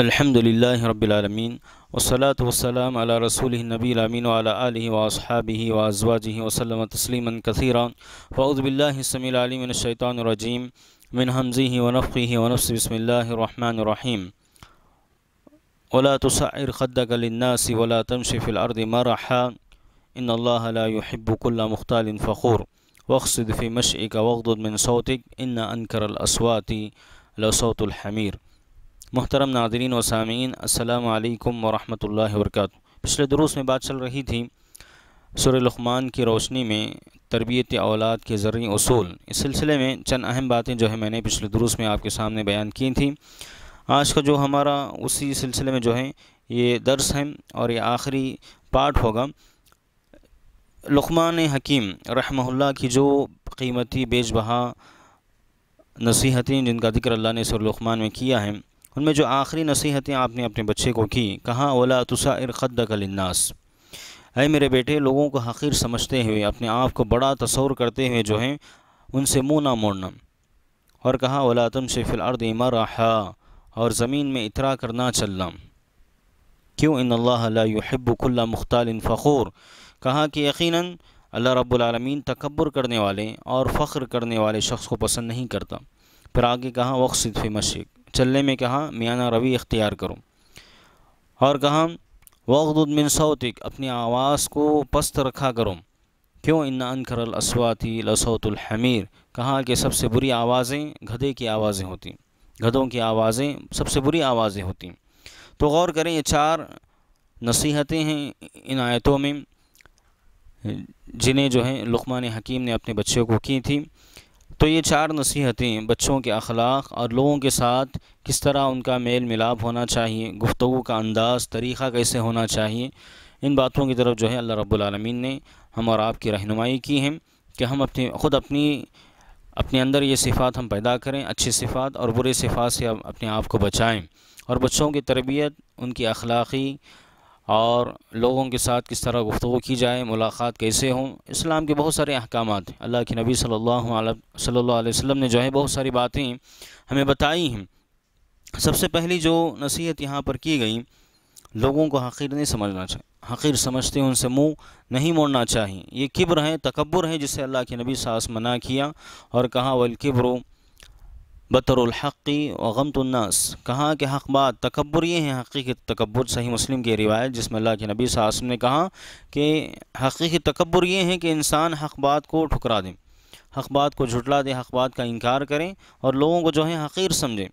الحمد لله رب العالمين والصلاة والسلام على رسوله النبي الأمين وعلى آله وأصحابه وأزواجه وسلم تسليما كثيرا فأعوذ بالله السميع العليم من الشيطان الرجيم من همزه ونفخه ونفسه بسم الله الرحمن الرحيم ولا تسعر خدك للناس ولا تمشي في الأرض مرحا إن الله لا يحب كل مختال فخور واقصد في مشيك واغضض من صوتك إن أنكر الأصوات لصوت الحمير محترم ناظرین و سامعین، السلام علیکم ورحمۃ اللہ وبرکاتہ۔ پچھلے دروس میں بات چل رہی تھی سورہ لقمان کی روشنی میں تربیت اولاد کے ذرعی اصول۔ اس سلسلے میں چند اہم باتیں جو ہے میں نے پچھلے دروس میں آپ کے سامنے بیان کی تھیں۔ آج کا جو ہمارا اسی سلسلے میں جو ہے یہ درس ہے اور یہ آخری پارٹ ہوگا۔ لقمان حکیم رحمہ اللہ کی جو قیمتی بیچ بہا نصیحتیں جن کا ذکر اللہ نے سور لقمان میں کیا ہے ان میں جو آخری نصیحتیں آپ نے اپنے بچے کو کی، کہاں اولا تسائر خدک للناس؟ اے میرے بیٹے، لوگوں کو حقیر سمجھتے ہوئے، اپنے آپ کو بڑا تصور کرتے ہوئے جو ہیں، ان سے منہ نہ موڑنا۔ اور کہا اولا تم سے فی الارض مرحا؟ اور زمین میں اترا کرنا چلنا۔ کیوں؟ ان اللہ لا يحب كل مختال فخور۔ کہا کہ یقیناً اللہ رب العالمین تکبر کرنے والے اور فخر کرنے والے شخص کو پسند نہیں کرتا۔ پھر آگے کہا وقصد فی مشرق۔ چلنے میں کہا میانہ روی اختیار کرو۔ اور کہا وغد من صوتک اپنی آواز کو پست رکھا کرو۔ کیوں؟ ان انکر الاسواتی لصوت الحمیر کہا کہ سب سے بری آوازیں گدھے کی آوازیں ہوتی گدھوں کی آوازیں سب سے بری آوازیں ہوتی تو غور کریں، یہ چار نصیحتیں ہیں ان آیتوں میں، جنہیں جو ہیں لقمان حکیم نے اپنے بچوں کو کی تھیں تو یہ چار نصیحتیں بچوں کے اخلاق اور لوگوں کے ساتھ کس طرح ان کا میل ملاپ ہونا چاہیے، گفتگو کا انداز، طریقہ کیسے ہونا چاہیے، ان باتوں کی طرف جو ہے اللہ رب العالمین نے ہم اور آپ کی رہنمائی کی ہے کہ ہم اپنی، خود اپنی، اپنے اندر یہ صفات ہم پیدا کریں اچھی صفات اور برے صفات سے اپنے آپ کو بچائیں اور بچوں کی تربیت، ان کی اخلاقی اور لوگوں کے ساتھ کس طرح گفتگو کی جائے، ملاقات کیسے ہوں، اسلام کے بہت سارے احکامات ہیں۔ اللہ کے نبی صلی اللہ علیہ صلی اللہ علیہ وسلم نے جو ہے بہت ساری باتیں ہمیں بتائی ہیں۔ سب سے پہلی جو نصیحت یہاں پر کی گئی، لوگوں کو حقیر نہیں سمجھنا چاہیے حقیر سمجھتے ان سے منہ نہیں موڑنا چاہیے یہ کبر ہے، تکبر ہے، جسے اللہ کے نبی ساس منع کیا اور کہا والکبر بطر الحقی و غمت الناس۔ کہا کہ حق بات تکبر یہ ہے، حقیقی تکبر صحیح مسلم کی روایت جس میں اللہ کے نبی صلی اللہ علیہ وسلم نے کہا کہ حقیقی تکبر یہ ہے کہ انسان حق بات کو ٹھکرا دے، حق بات کو جھٹلا دے، حق بات کا انکار کریں اور لوگوں کو جو ہے حقیر سمجھے۔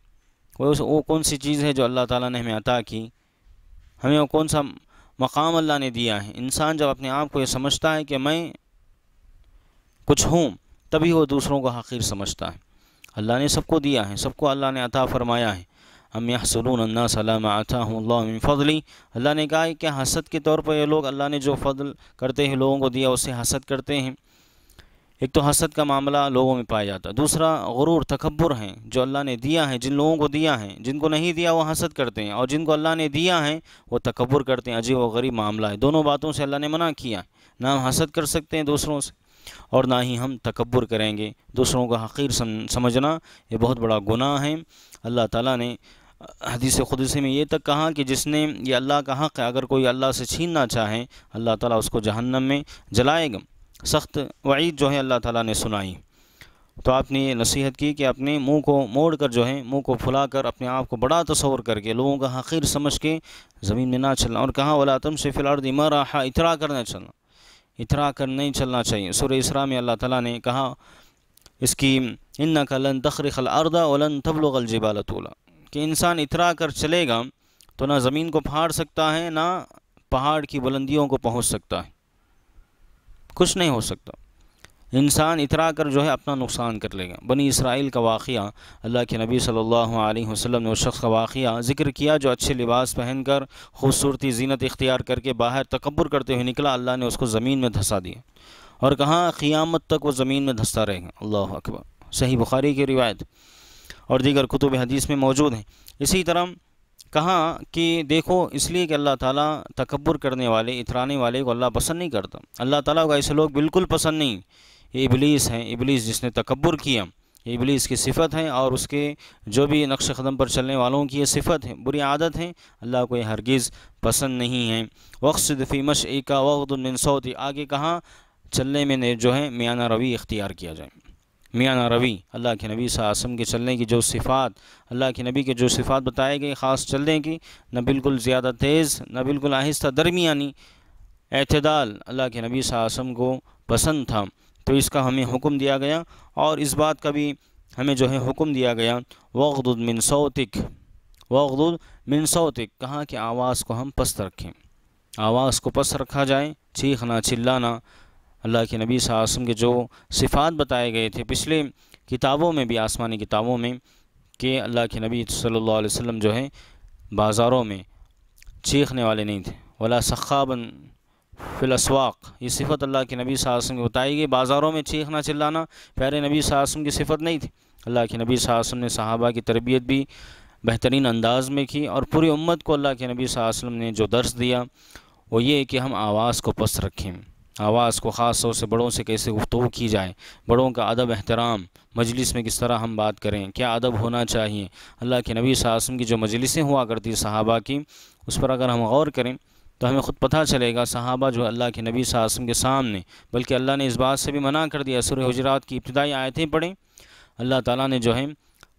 وہ کون سی چیز ہے جو اللہ تعالیٰ نے ہمیں عطا کی؟ ہمیں وہ کون سا مقام اللہ نے دیا ہے؟ انسان جب اپنے آپ کو یہ سمجھتا ہے کہ میں کچھ ہوں، تبھی وہ دوسروں کو حقیر سمجھتا ہے۔ اللہ نے سب کو دیا ہے، سب کو اللہ نے عطا فرمایا ہے۔ ہم یحسلون الناس علام عطاہم اللہ من فضلی اللہ نے کہا ہے کہ حسد کے طور پر یہ لوگ اللہ نے جو فضل کرتے ہیں، لوگوں کو دیا، اسے حسد کرتے ہیں۔ ایک تو حسد کا معاملہ لوگوں میں پایا جاتا ہے۔ دوسرا، غرور، تکبر ہیں جو اللہ نے دیا ہے، جن لوگوں کو دیا ہے، جن کو نہیں دیا، وہ حسد کرتے ہیں۔ اور جن کو اللہ نے دیا ہے، وہ تکبر کرتے ہیں۔ عجیب و غریب معاملہ ہے۔ دونوں باتوں سے اللہ نے منع کیا ہے۔ نہ ہم حسد کر سکتے ہیں، دوسروں سے اور نہ ہی ہم تکبر کریں گے۔ دوسروں کو حقیر سمجھنا یہ بہت بڑا گناہ ہے۔ اللہ تعالیٰ نے حدیث قدسی میں یہ تک کہا کہ جس نے یہ اللہ کا حق ہے، اگر کوئی اللہ سے چھیننا چاہے، اللہ تعالیٰ اس کو جہنم میں جلائے گا۔ سخت وعید جو ہے اللہ تعالیٰ نے سنائی۔ تو آپ نے یہ نصیحت کی کہ اپنے منہ کو موڑ کر جو ہے، منہ کو پھلا کر اپنے آپ کو بڑا تصور کر کے، لوگوں کا حقیر سمجھ کے زمین میں نہ چلنا۔ اور کہاں ولا تم سے فی الارض مرحا اترا کرنا چلنا۔ اترا کر نہیں چلنا چاہیے۔ سورہ اسراء میں اللہ تعالیٰ نے کہا اس کی ان کا لن تخرق الارض ولن تبلغ الجبال طولا۔ کہ انسان اترا کر چلے گا تو نہ زمین کو پھاڑ سکتا ہے، نہ پہاڑ کی بلندیوں کو پہنچ سکتا ہے۔ کچھ نہیں ہو سکتا۔ انسان اترا کر جو ہے اپنا نقصان کر لے گا۔ بنی اسرائیل کا واقعہ، اللہ کے نبی صلی اللہ علیہ وسلم نے اس شخص کا واقعہ ذکر کیا جو اچھے لباس پہن کر، خوبصورتی، زینت اختیار کر کے باہر تکبر کرتے ہوئے نکلا، اللہ نے اس کو زمین میں دھسا دیا۔ اور کہاں قیامت تک وہ زمین میں دھستا رہے گا؟ اللہ اکبر۔ صحیح بخاری کی روایت اور دیگر کتب حدیث میں موجود ہیں۔ اسی طرح کہاں کہ دیکھو، اس لیے کہ اللہ تعالیٰ تکبر کرنے والے، اترانے والے کو اللہ پسند نہیں کرتا۔ اللہ تعالیٰ کو ایسے لوگ بالکل پسند نہیں۔ یہ ابلیس ہیں، ابلیس جس نے تکبر کیا یہ ابلیس کی صفت ہے اور اس کے جو بھی نقش قدم پر چلنے والوں کی یہ صفت ہے بری عادت ہے اللہ کو یہ ہرگز پسند نہیں ہے وقت فی مشع کا وقت من آگے کہاں چلنے میں جو ہے میانہ روی اختیار کیا جائے۔ میانہ روی، اللہ کے نبی صلی اللہ علیہ وسلم کے چلنے کی جو صفات، اللہ کے نبی کے جو صفات بتائے گئے خاص چلنے کی، نہ بالکل زیادہ تیز، نہ بالکل آہستہ درمیانی اعتدال اللہ کے نبی صلی اللہ علیہ وسلم کو پسند تھا۔ تو اس کا ہمیں حکم دیا گیا اور اس بات کا بھی ہمیں جو ہے حکم دیا گیا وغدد من صوتک وغدد من صوتک کہاں کہ آواز کو ہم پست رکھیں۔ آواز کو پست رکھا جائے، چیخنا، چلانا۔ اللہ کے نبی صلی اللہ علیہ وسلم کے جو صفات بتائے گئے تھے پچھلے کتابوں میں بھی، آسمانی کتابوں میں، کہ اللہ کے نبی صلی اللہ علیہ وسلم جو ہے بازاروں میں چیخنے والے نہیں تھے۔ ولا سخابن فی الاسواق، یہ صفت اللہ کے نبی صلی اللہ علیہ وسلم کی بتائی گئی۔ بازاروں میں چیخنا چلانا پیارے نبی صلی اللہ علیہ وسلم کی صفت نہیں تھی۔ اللہ کے نبی صلی اللہ علیہ وسلم نے صحابہ کی تربیت بھی بہترین انداز میں کی اور پوری امت کو اللہ کے نبی صلی اللہ علیہ وسلم نے جو درس دیا وہ یہ کہ ہم آواز کو پست رکھیں۔ آواز کو خاص طور سے بڑوں سے کیسے گفتگو کی جائے، بڑوں کا ادب، احترام، مجلس میں کس طرح ہم بات کریں، کیا ادب ہونا چاہیے۔ اللہ کے نبی صلی اللہ علیہ وسلم کی جو مجلسیں ہوا کرتی صحابہ کی، اس پر اگر ہم غور کریں تو ہمیں خود پتہ چلے گا صحابہ جو اللہ کے نبی صلی اللہ علیہ وسلم کے سامنے، بلکہ اللہ نے اس بات سے بھی منع کر دیا۔ سورہ حجرات کی ابتدائی آیتیں پڑھیں۔ اللہ تعالیٰ نے جو ہے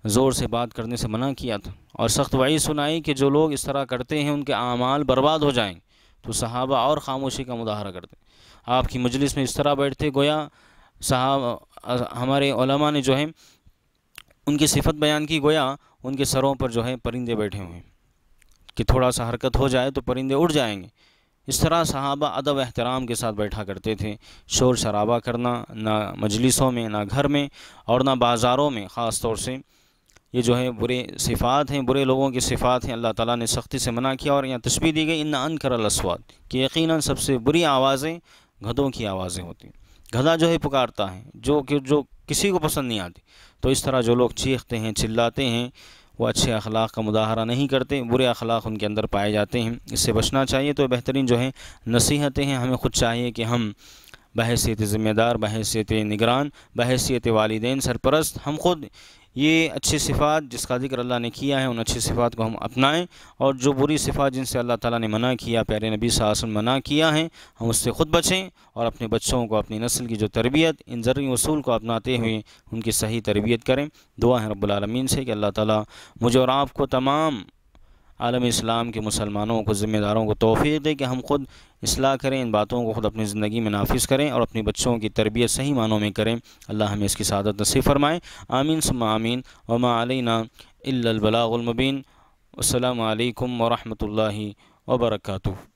زور سے بات کرنے سے منع کیا تھا۔ اور سخت وعی سنائی کہ جو لوگ اس طرح کرتے ہیں، ان کے اعمال برباد ہو جائیں۔ تو صحابہ اور خاموشی کا مظاہرہ کرتے آپ کی مجلس میں اس طرح بیٹھتے گویا صحابہ، ہمارے علماء نے جو ہے ان کی صفت بیان کی گویا، ان کے سروں پر جو ہے پرندے بیٹھے ہوئے۔ ہیں کہ تھوڑا سا حرکت ہو جائے تو پرندے اڑ جائیں گے۔ اس طرح صحابہ ادب احترام کے ساتھ بیٹھا کرتے تھے۔ شور شرابہ کرنا، نہ مجلسوں میں، نہ گھر میں اور نہ بازاروں میں۔ خاص طور سے یہ جو ہے برے صفات ہیں، برے لوگوں کی صفات ہیں۔ اللہ تعالیٰ نے سختی سے منع کیا اور یہاں تشبیح دی گئی، ان ان کر الاسواد کہ یقیناً سب سے بری آوازیں گھدوں کی آوازیں ہوتی ہیں۔ گھدا جو ہے پکارتا ہے، جو کہ، جو کسی کو پسند نہیں آتی۔ تو اس طرح جو لوگ چیختے ہیں، چلاتے ہیں وہ اچھے اخلاق کا مظاہرہ نہیں کرتے، برے اخلاق ان کے اندر پائے جاتے ہیں۔ اس سے بچنا چاہیے تو بہترین جو ہے نصیحتیں ہیں، ہمیں خود چاہیے کہ ہم بحیثیت ذمہ دار، بحیثیت نگران، بحیثیت والدین سرپرست، ہم خود یہ اچھی صفات جس کا ذکر اللہ نے کیا ہے، ان اچھی صفات کو ہم اپنائیں اور جو بری صفات جن سے اللہ تعالیٰ نے منع کیا، پیارے نبی صلی اللہ علیہ وسلم منع کیا ہے ہم اس سے خود بچیں اور اپنے بچوں کو، اپنی نسل کی جو تربیت، ان ذرعی اصول کو اپناتے ہوئے ان کی صحیح تربیت کریں۔ دعا ہے رب العالمین سے کہ اللہ تعالیٰ مجھے اور آپ کو تمام عالم اسلام کے مسلمانوں کو، ذمہ داروں کو توفیق دے کہ ہم خود اصلاح کریں، ان باتوں کو خود اپنی زندگی میں نافذ کریں اور اپنی بچوں کی تربیت صحیح معنوں میں کریں۔ اللہ ہمیں اس کی سعادت نصیب فرمائیں آمین سم آمین۔ وما علینا الا البلاغ المبین۔ السلام علیکم ورحمۃ اللہ وبرکاتہ۔